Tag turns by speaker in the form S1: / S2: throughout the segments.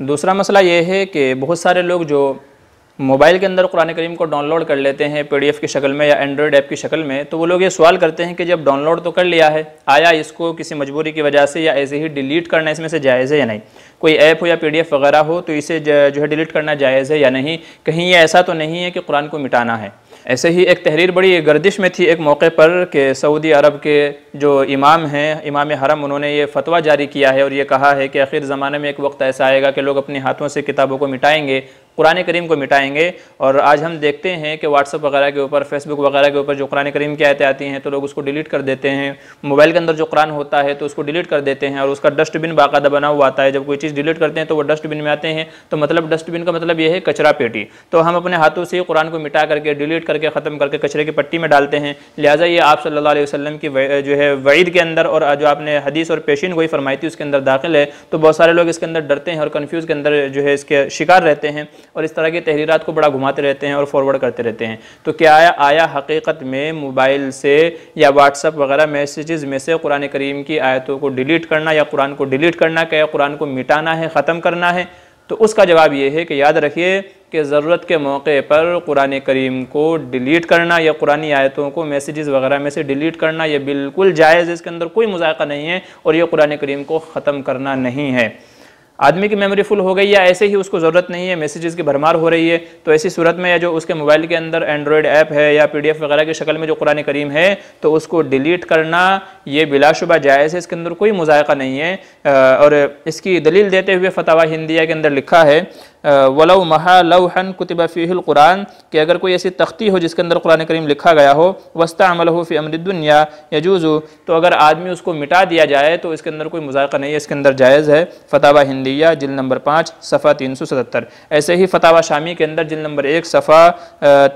S1: دوسرا مسئلہ یہ ہے کہ بہت سارے لوگ جو موبائل کے اندر قرآن کریم کو ڈاؤن لوڈ کر لیتے ہیں پی ڈی ایف کی شکل میں یا اینڈرائڈ ایپ کی شکل میں، تو وہ لوگ یہ سوال کرتے ہیں کہ جب ڈاؤن لوڈ تو کر لیا ہے، آیا اس کو کسی مجبوری کی وجہ سے یا ایسے ہی ڈیلیٹ کرنا اس میں سے جائز ہے یا نہیں؟ کوئی ایپ ہو یا پی ڈی ایف وغیرہ ہو تو اسے جو ہے ڈیلیٹ کرنا جائز ہے یا نہیں؟ کہیں یہ ایسا تو نہیں ہے کہ قرآن کو مٹانا ہے۔ ایسے ہی ایک تحریر بڑی گردش میں تھی ایک موقع پر کہ سعودی عرب کے جو امام ہیں، امام حرم، انہوں نے یہ فتویٰ جاری کیا ہے اور یہ کہا ہے کہ آخر زمانے میں ایک وقت ایسا آئے گا کہ لوگ اپنے ہاتھوں سے کتابوں کو مٹائیں گے۔ قرآن کریم کو مٹائیں گے اور آج ہم دیکھتے ہیں کہ واٹس اپ وغیرہ کے اوپر، فیس بک وغیرہ کے اوپر جو قرآن کریم کی آیتیں آتی ہیں تو لوگ اس کو ڈیلیٹ کر دیتے ہیں۔ موبائل کے اندر جو قرآن ہوتا ہے تو اس کو ڈیلیٹ کر دیتے ہیں اور اس کا ڈسٹ بن باقاعدہ بنا ہوا آتا ہے۔ جب کوئی چیز ڈیلیٹ کرتے ہیں تو وہ ڈسٹ بن میں آتے ہیں۔ تو مطلب ڈسٹ بن کا مطلب یہ ہے کچرا پیٹی۔ تو ہم اپنے ہاتھوں سے قرآن کو مٹا کر کے، ڈیلیٹ کر کے، ختم کر کے کچرے کی پٹی میں ڈالتے ہیں۔ لہٰذا یہ آپ صلی اللہ علیہ وسلم کی جو ہے وعید کے اندر اور جو آپ نے حدیث اور پیشین گوئی فرمائی تھی اس کے اندر داخل ہے۔ تو بہت سارے لوگ اس کے اندر ڈرتے ہیں اور کنفیوز کے اندر جو ہے اس کے شکار رہتے ہیں۔ اور اس طرح کی تحریرات کو بڑا گھماتے رہتے ہیں اور فارورڈ کرتے رہتے ہیں۔ تو کیا آیا آیا حقیقت میں موبائل سے یا واٹس اپ وغیرہ میسیجز میں سے قرآن کریم کی آیتوں کو ڈیلیٹ کرنا یا قرآن کو ڈیلیٹ کرنا کیا قرآن کو مٹانا ہے، ختم کرنا ہے؟ تو اس کا جواب یہ ہے کہ یاد رکھیے کہ ضرورت کے موقع پر قرآن کریم کو ڈیلیٹ کرنا یا قرآن آیتوں کو میسیجز وغیرہ میں سے ڈیلیٹ کرنا یہ بالکل جائز اس کے اندر کوئی مذائقہ نہیں ہے اور یہ قرآن کریم کو ختم کرنا نہیں ہے۔ آدمی کی میموری فل ہو گئی یا ایسے ہی اس کو ضرورت نہیں ہے میسیجز کی بھرمار ہو رہی ہے، تو ایسی صورت میں یا جو اس کے موبائل کے اندر اینڈرائڈ ایپ ہے یا پی ڈی ایف وغیرہ کی شکل میں جو قرآن کریم ہے، تو اس کو ڈیلیٹ کرنا یہ بلا شبہ جائز ہے۔ اس کے اندر کوئی مذائقہ نہیں ہے۔ اور اس کی دلیل دیتے ہوئے فتح ہندیہ کے اندر لکھا ہے ولو محا لوحن کتب فیہ القرآن، کہ اگر کوئی ایسی تختی ہو جس کے اندر قرآن کریم لکھا گیا ہو وسط عمل ہو فی امر الدنیا یجوزو تو اگر آدمی اس کو مٹا دیا جائے تو اس کے اندر کوئی مذائقہ نہیں ہے، اس کے اندر جائز ہے۔ فتح ہندی ہندیہ جل نمبر پانچ، صفحہ تین سو ستتر۔ ایسے ہی فتح شامی کے اندر جل نمبر ایک، صفحہ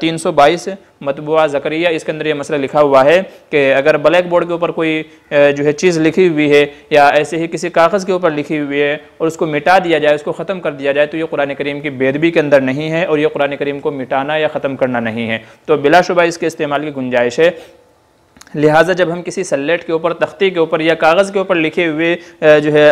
S1: تین سو بائیس، مطبوعہ زکریہ، اس کے اندر یہ مسئلہ لکھا ہوا ہے کہ اگر بلیک بورڈ کے اوپر کوئی جو ہے چیز لکھی ہوئی ہے یا ایسے ہی کسی کاغذ کے اوپر لکھی ہوئی ہے اور اس کو مٹا دیا جائے، اس کو ختم کر دیا جائے، تو یہ قرآن کریم کی بیدبی کے اندر نہیں ہے اور یہ قرآن کریم کو مٹانا یا ختم کرنا نہیں ہے۔ تو بلا شبہ اس کے استعمال کی گنجائش ہے۔ لہٰذا جب ہم کسی سلیٹ کے اوپر، تختی کے اوپر یا کاغذ کے اوپر لکھے ہوئے جو ہے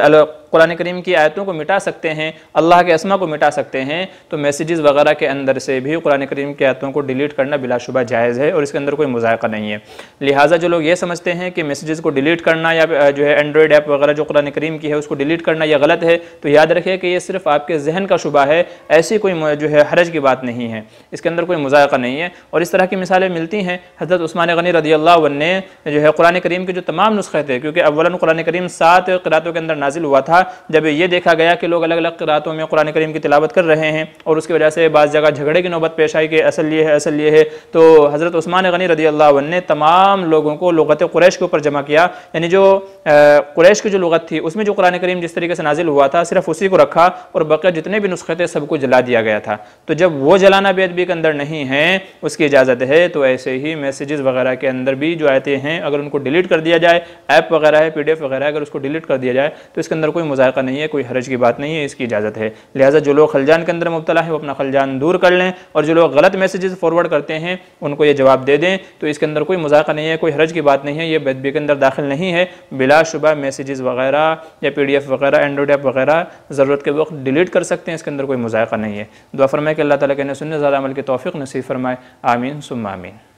S1: قرآن کریم کی آیتوں کو مٹا سکتے ہیں، اللہ کے اسما کو مٹا سکتے ہیں، تو میسیجز وغیرہ کے اندر سے بھی قرآن کریم کی آیتوں کو ڈیلیٹ کرنا بلا شبہ جائز ہے اور اس کے اندر کوئی مذائقہ نہیں ہے۔ لہٰذا جو لوگ یہ سمجھتے ہیں کہ میسیجز کو ڈیلیٹ کرنا یا جو ہے اینڈرائڈ ایپ وغیرہ جو قرآن کریم کی ہے اس کو ڈیلیٹ کرنا یہ غلط ہے، تو یاد رکھے کہ یہ صرف آپ کے ذہن کا شبہ ہے، ایسی کوئی جو ہے حرج کی بات نہیں ہے۔ اس کے اندر کوئی مذائقہ نہیں ہے۔ اور اس طرح کی مثالیں ملتی ہیں۔ حضرت عثمان غنی رضی اللہ عنہ نے جو ہے قرآن کریم کے جو تمام نسخے تھے، کیونکہ اولا قرآن کریم سات قرآتوں کے اندر نازل ہوا تھا جب یہ دیکھا گیا کہ لوگ الگ الگ قرآتوں میں قرآن کریم کی تلاوت کر رہے ہیں اور اس کی وجہ سے بعض جگہ جھگڑے کی نوبت پیش آئی کہ اصل یہ ہے، اصل یہ ہے، تو حضرت عثمان غنی رضی اللہ عنہ نے تمام لوگوں کو لغت قریش کے اوپر جمع کیا۔ یعنی جو قریش کی جو لغت تھی، اس میں جو قرآن کریم جس طریقے سے نازل ہوا تھا، صرف اسی کو رکھا اور بقیہ جتنے بھی نسخے تھے، سب کو جلا دیا گیا تھا۔ تو جب وہ جلانا بے ادبی کے اندر نہیں ہے اس کی اجازت ہے، تو ایسے ہی میسیجز وغیرہ کے اندر بھی جو آیتیں ہیں، اگر ان کو ڈیلیٹ کر دیا جائے ایپ وغیرہ ہے پی ڈی ایف وغیرہ اگر اس کو ڈیلیٹ کر دیا جائے، تو اس کے اندر کوئی مذائقہ نہیں ہے، کوئی حرج کی بات نہیں ہے، اس کی اجازت ہے۔ لہٰذا جو لوگ خلجان کے اندر مبتلا ہے وہ اپنا خلجان دور کر لیں اور جو لوگ غلط میسیجز فارورڈ کرتے ہیں، ان کو یہ جواب دے دیں۔ تو اس کے اندر کوئی مذائقہ نہیں ہے، کوئی حرج کی بات نہیں ہے، یہ بیدبی کے اندر داخل نہیں ہے۔ بلا شبہ میسیجز وغیرہ یا پی ڈی ایف وغیرہ اینڈرائڈ ایپ وغیرہ ضرورت کے وقت ڈیلیٹ کر سکتے ہیں، اس کے اندر کوئی مذائقہ نہیں ہے۔ دعا فرمائے کہ اللہ تعالیٰ کے نے سننے زیادہ عمل کی توفیق نصیب فرمائے۔ آمین، ثم آمین۔